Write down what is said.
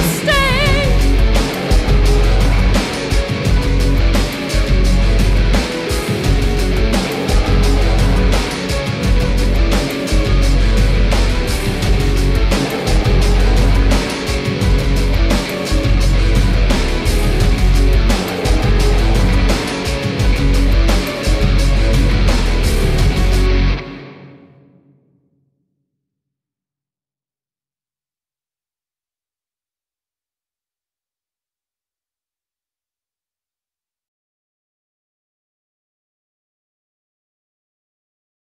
this